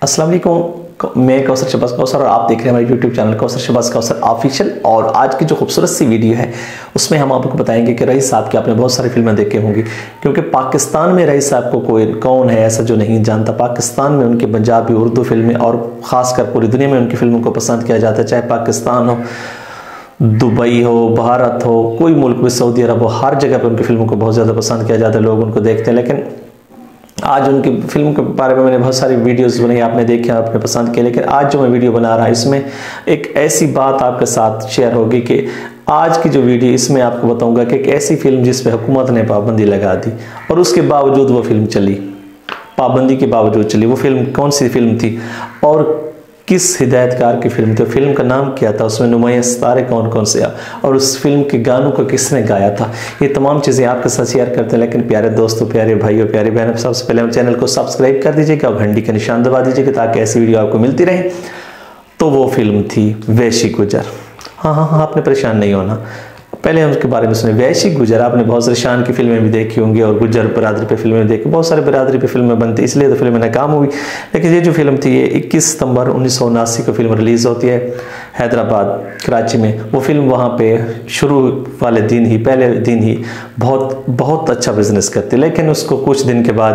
السلام علیکم۔ میں کوثر شباز کوثر اور آپ دیکھ رہے ہیں ہمارے YouTube channel Kausar Shahbaz Kausar official اور آج کی جو خوبصورت سی ویڈیو ہے، اس میں ہم آپ کو بتائیں گے کہ رئیس صاحب کی آپ نے بہت ساری فلمیں دیکھے ہوں گی۔ کیونکہ پاکستان میں رئیس صاحب کو کوئی کون ہے ایسا جو نہیں جانتا، پاکستان میں ان کی پنجابی اردو فلمیں اور خاص کر پوری دنیا میں ان کی فلموں کو پسند کیا جاتا ہے، چاہے پاکستان ہو، دبئی ہو، بھارت ہو، کوئی ملک بھی سعودی عرب ہو، ہر جگہ پہ ان کی فلموں کو بہت زیادہ پسند کیا جاتا ہے، لوگ ان کو دیکھتے ہیں۔ لیکن آج ان کی فلم کے بارے میں میں نے بہت ساری ویڈیوز بنائی، آپ نے دیکھے، آپ نے پسند کیا لیکن آج جو میں ویڈیو بنا رہا اس میں ایک ایسی بات آپ کے ساتھ شیئر ہوگی کہ آج کی جو ویڈیو، اس میں آپ کو بتاؤں گا کہ ایک ایسی فلم جس پہ حکومت نے پابندی لگا دی اور اس کے باوجود وہ فلم چلی۔ پابندی کے باوجود چلی۔ وہ فلم کون سی فلم تھی؟ اور کس ہدایت کار کی فلم تھی؟ فلم کا نام کیا تھا؟ اس میں نمایاں ستارے کون کون سے اور اس فلم کے گانوں کو کس نے گایا تھا؟ یہ تمام چیزیں آپ کے ساتھ شیئر کرتے ہیں، لیکن پیارے دوستو، پیارے بھائیو، پیارے بہن سب سے پہلے ہم چینل کو سبسکرائب کر دیجیے گا اور گھنٹی کا نشان دبا دیجیے گا، تاکہ ایسی ویڈیو آپ کو ملتی رہے۔ تو وہ فلم تھی ویشی گجر۔ ہاں ہاں ہاں آپ نے پریشان نہیں ہونا۔ پہلے ہم اس کے بارے میں سنے ویشی گجر، آپ نے بہت سارے شان کی فلمیں بھی دیکھی ہوں گی اور گجر برادری پہ فلمیں دیکھی۔ بہت سارے برادری پہ فلمیں بنتی اس لیے تو فلمیں ناکام ہوئی۔ لیکن یہ جو فلم تھی، یہ اکیس ستمبر انیس سو اناسی کو فلم ریلیز ہوتی ہے حیدرآباد، کراچی میں۔ وہ فلم وہاں پہ شروع والے دن ہی، پہلے دن ہی بہت بہت اچھا بزنس کرتی لیکن اس کو کچھ دن کے بعد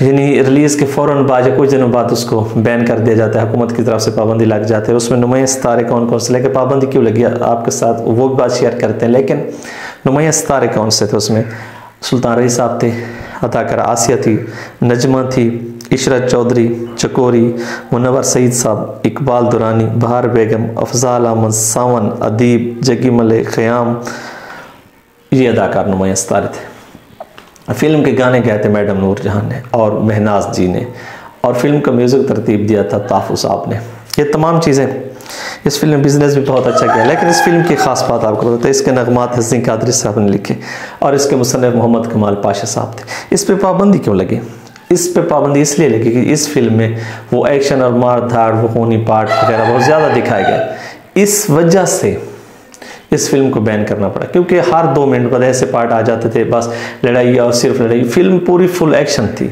یعنی ریلیز کے فوراً بعد یا کچھ دنوں بعد اس کو بین کر دیا جاتا ہے، حکومت کی طرف سے پابندی لگ جاتے ہیں اس میں نمایاں ستارے کون کون سے؟ لیکن پابندی کیوں لگی؟ آپ کے ساتھ وہ بھی بات شیئر کرتے ہیں۔ لیکن نمایاں ستارے کون سے تھے اس میں؟ سلطان رئی صاحب تھے، اداکارہ آسیہ تھی، نجمہ تھی، عشرت چودھری، چکوری، منور سعید صاحب، اقبال دورانی بہار بیگم، افضال احمد، ساون، ادیب جگی ملے خیام۔ یہ اداکار نمایاں ستارے تھے۔ فلم کے گانے گئے تھے میڈم نور جہاں نے اور مہناز جی نے اور فلم کا میوزک ترتیب دیا تھا تافو صاحب نے۔ یہ تمام چیزیں اس فلم میں بزنس بھی بہت اچھا کیا، لیکن اس فلم کی خاص بات آپ کو بتاتے اس کے نغمات حسین قادری صاحب نے لکھے اور اس کے مصنف محمد کمال پاشا صاحب تھے۔ اس پہ پابندی کیوں لگی؟ اس پہ پابندی اس لیے لگی کہ اس فلم میں وہ ایکشن اور مار دھاڑ، وہ خونی پارٹ وغیرہ بہت زیادہ دکھائے گئے۔ اس وجہ سے اس فلم کو بین کرنا پڑا، کیونکہ ہر دو منٹ بعد ایسے پارٹ آ جاتے تھے، بس لڑائی اور صرف لڑائی، فلم پوری فل ایکشن تھی۔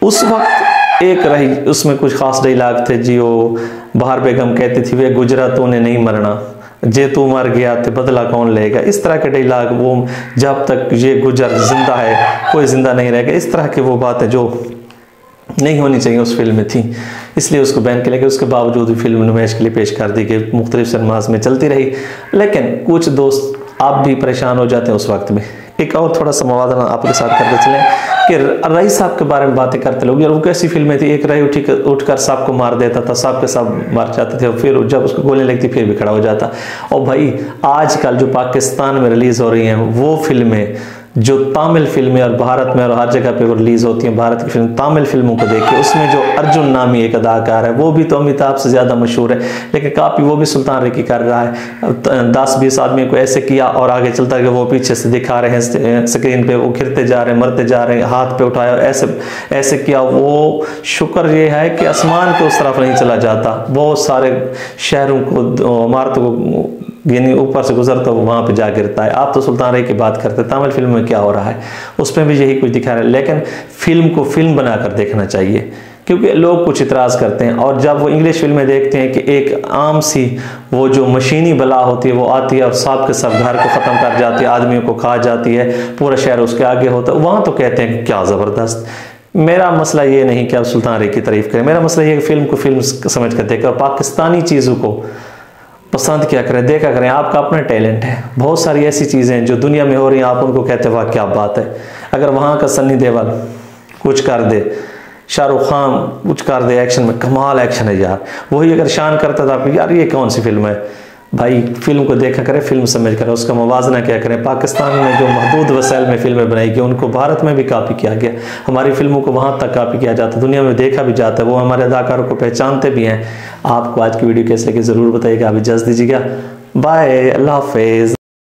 اس وقت ایک رہی، اس میں کچھ خاص ڈائلاگ تھے جی وہ باہر بیگم کہتی تھی وہ گجرا تو نے نہیں مرنا، جے تو مر گیا تو بدلہ کون لے گا؟ اس طرح کے ڈائلاگ وہ جب تک یہ گجر زندہ ہے، کوئی زندہ نہیں رہے گا اس طرح کے وہ باتیں جو نہیں ہونی چاہیے اس فلم میں تھی۔ اس لیے اس کو بین کے لے اس کے باوجود بھی فلم نمائش کے لیے پیش کر دی گئی۔ مختلف سنماز میں چلتی رہی۔ لیکن کچھ دوست آپ بھی پریشان ہو جاتے ہیں اس وقت میں۔ ایک اور تھوڑا سا موازنہ آپ کے ساتھ کرتے چلیں کہ رئی صاحب کے بارے میں باتیں کرتے لوگ۔ اور وہ کیسی فلمیں تھی؟ ایک رئی اٹھی اٹھ کر صاحب کو مار دیتا تھا صاحب کے ساتھ مار جاتے تھے اور پھر جب اس کو گولی لگتی پھر بھی کھڑا ہو جاتا۔ اور بھائی، آج کل جو پاکستان میں ریلیز ہو رہی ہیں، وہ فلمیں جو تامل فلمیں اور بھارت میں اور ہر جگہ پہ وہ ریلیز ہوتی ہیں، بھارت کی فلم تامل فلموں کو دیکھیں اس میں جو ارجن نامی ایک اداکار ہے، وہ بھی تو امیتاب سے زیادہ مشہور ہے، لیکن کافی وہ بھی سلطان ریکی کر رہا ہے۔ دس بیس آدمی کو ایسے کیا اور آگے چلتا ہے کہ وہ پیچھے سے دکھا رہے ہیں، سکرین پہ وہ گرتے جا رہے ہیں، مرتے جا رہے ہیں، ہاتھ پہ اٹھایا ایسے ایسے کیا۔ وہ شکر یہ ہے کہ آسمان کے اس طرف نہیں چلا جاتا۔ بہت سارے شہروں کو، عمارتوں کو یعنی اوپر سے گزرتا وہ وہاں پہ جا گرتا ہے۔ آپ تو سلطان رئی کی بات کرتے تامل فلم میں کیا ہو رہا ہے؟ اس میں بھی یہی کچھ دکھا رہا ہے۔ لیکن فلم کو فلم بنا کر دیکھنا چاہیے۔ کیونکہ لوگ کچھ اعتراض کرتے ہیں۔ اور جب وہ انگلش فلمیں دیکھتے ہیں کہ ایک عام سی وہ جو مشینی بلا ہوتی ہے، وہ آتی ہے اور سب کے سب گھر کو ختم کر جاتی ہے، آدمیوں کو کھا جاتی ہے، پورا شہر اس کے آگے ہوتا ہے، وہاں تو کہتے ہیں کہ کیا زبردست۔ میرا مسئلہ یہ نہیں کہ آپ سلطان رئی کی تعریف کریں۔ میرا مسئلہ یہ کہ فلم کو فلم سمجھ کر دیکھیں۔ اور پاکستانی چیزوں کو پسند کیا کریں، دیکھا کریں، آپ کا اپنا ٹیلنٹ ہے۔ بہت ساری ایسی چیزیں ہیں جو دنیا میں ہو رہی ہیں، آپ ان کو کہتے واہ، کیا بات ہے! اگر وہاں کا سنی دیول کچھ کر دے، شاہ رخ خان کچھ کر دے، ایکشن میں کمال ایکشن ہے یار۔ وہی اگر شان کرتا تھا یار، یہ کون سی فلم ہے؟ بھائی فلم کو دیکھا کریں فلم سمجھ کریں اس کا موازنہ کیا کریں۔ پاکستان میں جو محدود وسائل میں فلمیں بنائی گئی ان کو بھارت میں بھی کاپی کیا گیا۔ ہماری فلموں کو وہاں تک کاپی کیا جاتا ہے۔ دنیا میں دیکھا بھی جاتا ہے۔ وہ ہمارے اداکاروں کو پہچانتے بھی ہیں۔ آپ کو آج کی ویڈیو کیسے لگی ضرور بتائیے گا۔ ابھی اجازت دیجیے گا۔ بائے اللہ حافظ۔